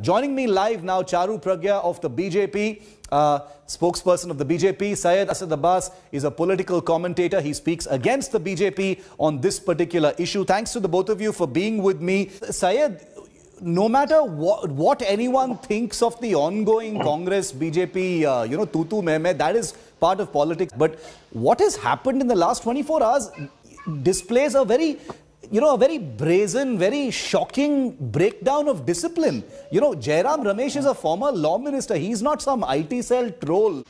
Joining me live now, Charu Pragya of the BJP, uh, spokesperson of the BJP. Syed Asad Abbas is a political commentator. He speaks against the BJP on this particular issue. Thanks to the both of you for being with me. Syed, no matter what, what anyone thinks of the ongoing Congress, BJP, uh, you know, tutu meme, that is part of politics. But what has happened in the last 24 hours displays a very you know, a very brazen, very shocking breakdown of discipline. You know, Jairam Ramesh is a former law minister. He's not some IT cell troll.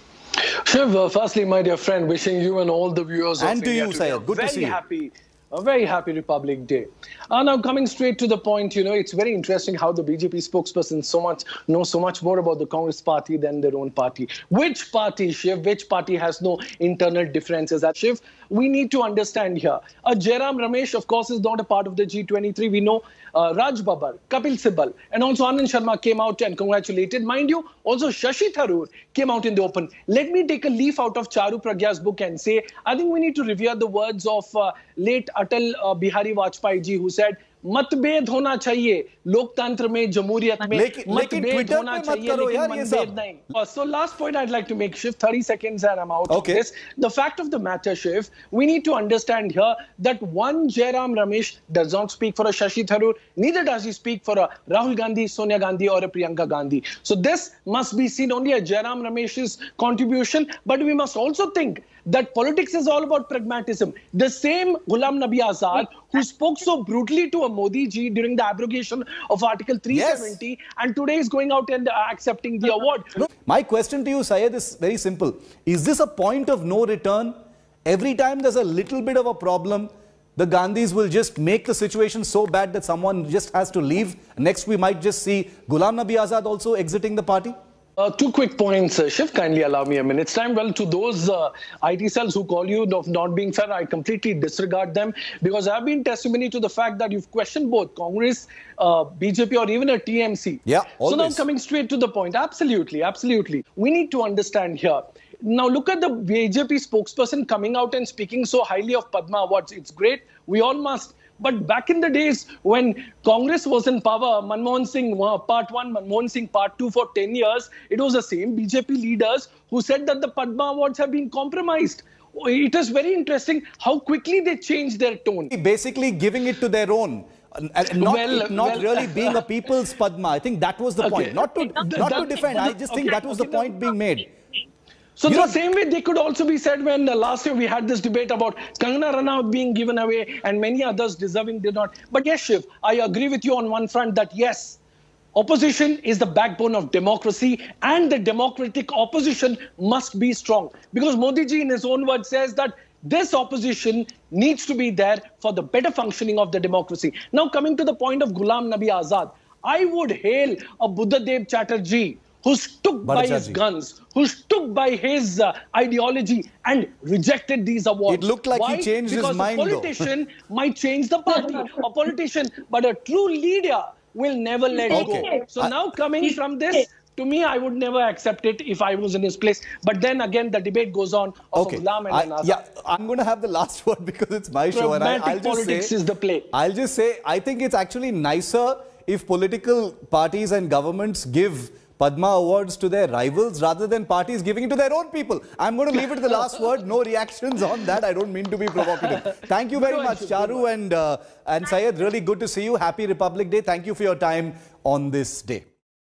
Shiv, uh, firstly, my dear friend, wishing you and all the viewers and of to India you, Syed. Good very to see you. happy a very happy Republic Day. Uh, now, coming straight to the point, you know, it's very interesting how the BJP spokesperson so much knows so much more about the Congress party than their own party. Which party, Shiv, which party has no internal differences? That Shiv, we need to understand here. Uh, Jairam Ramesh, of course, is not a part of the G23. We know uh, Raj Babbar, Kapil Sibal, and also Anand Sharma came out and congratulated. Mind you, also Shashi Tharoor came out in the open. Let me take a leaf out of Charu Pragya's book and say, I think we need to revere the words of uh, late Atal uh, Bihari Vajpayee ji, who said, मतभेद होना चाहिए। लोकतंत्र में जमहूरियत में मतभेद होना मत चाहिए करो यार नहीं। So last point I'd like to make Shiv 30 seconds are um out okay the fact of the matter Shiv we need to understand here that one Jairam Ramesh does not speak for a Shashi Tharoor neither does he speak for a Rahul Gandhi Sonia Gandhi और Priyanka Gandhi so this must be seen only a Jairam Ramesh contribution but we must also think that politics is all about pragmatism the same ghulam nabi azad who spoke so brutally to a modi ji during the abrogation of article 370 and today is going out and uh, accepting the award No, my question to you, Syed, is very simple. Is this a point of no return? Every time there's a little bit of a problem, the Gandhis will just make the situation so bad that someone just has to leave. Next, we might just see Ghulam Nabi Azad also exiting the party. Uh, two quick points, uh, Shiv. Kindly allow me a minute's time. Well, to those uh, IT cells who call you of not being fair, I completely disregard them because I've been testimony to the fact that you've questioned both Congress, uh, BJP, or even a TMC. Yeah, So now coming straight to the point, absolutely, absolutely. We need to understand here. Now look at the BJP spokesperson coming out and speaking so highly of Padma Awards. It's great. We all must. But back in the days when Congress was in power, Manmohan Singh uh, part one, Manmohan Singh part two for 10 years, it was the same BJP leaders who said that the Padma Awards have been compromised. It is very interesting how quickly they changed their tone. Basically giving it to their own. Not, Well, not well- really being a people's Padma. I think that was the Okay. point. Not to, not to defend. I just think okay, that was the okay, no. point being made. So You the know- same way they could also be said when uh, last year we had this debate about Kangana Ranaut being given away and many others deserving did not. But yes, Shiv, I agree with you on one front that yes, opposition is the backbone of democracy and the democratic opposition must be strong. Because Modi ji in his own words says that this opposition needs to be there for the better functioning of the democracy. Now coming to the point of Ghulam Nabi Azad, I would hail a Buddhadev Bhattacharjee who stuck by his guns, who stuck by his uh, ideology and rejected these awards. It looked like he Why? changed his mind. because mind, a though. politician might change the party, a politician, but a true leader will never let Okay. go. So I- now coming from this, to me, I would never accept it if I was in his place. But then again, the debate goes on of Okay. Ghulam and I- yeah, I'm going to have the last word because it's my show. And I, I'll just politics say, is the play. I'll just say, I think it's actually nicer if political parties and governments give Padma awards to their rivals rather than parties giving it to their own people. I'm going to leave it to the last word. No reactions on that. I don't mean to be provocative. Thank you very one, much. Charu and, uh, and Syed. Really good to see you. Happy Republic Day. Thank you for your time on this day.